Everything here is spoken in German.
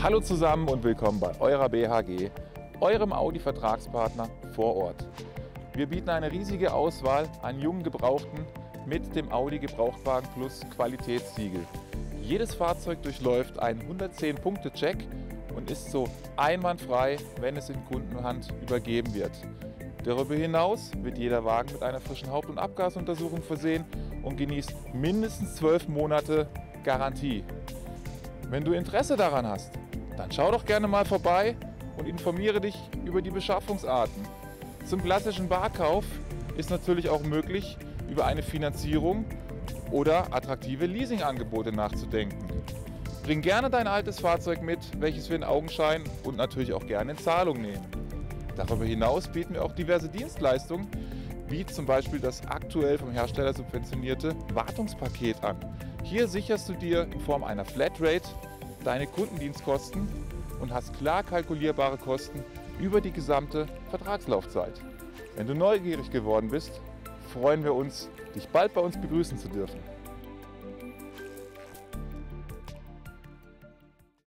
Hallo zusammen und willkommen bei eurer BHG, eurem Audi-Vertragspartner vor Ort. Wir bieten eine riesige Auswahl an jungen Gebrauchten mit dem Audi Gebrauchtwagen Plus Qualitätssiegel. Jedes Fahrzeug durchläuft einen 110-Punkte-Check und ist so einwandfrei, wenn es in Kundenhand übergeben wird. Darüber hinaus wird jeder Wagen mit einer frischen Haupt- und Abgasuntersuchung versehen und genießt mindestens 12 Monate Garantie. Wenn du Interesse daran hast, dann schau doch gerne mal vorbei und informiere dich über die Beschaffungsarten. Zum klassischen Barkauf ist natürlich auch möglich, über eine Finanzierung oder attraktive Leasingangebote nachzudenken. Bring gerne dein altes Fahrzeug mit, welches wir in Augenschein und natürlich auch gerne in Zahlung nehmen. Darüber hinaus bieten wir auch diverse Dienstleistungen, wie zum Beispiel das aktuell vom Hersteller subventionierte Wartungspaket an. Hier sicherst du dir in Form einer Flatrate deine Kundendienstkosten und hast klar kalkulierbare Kosten über die gesamte Vertragslaufzeit. Wenn du neugierig geworden bist, freuen wir uns, dich bald bei uns begrüßen zu dürfen.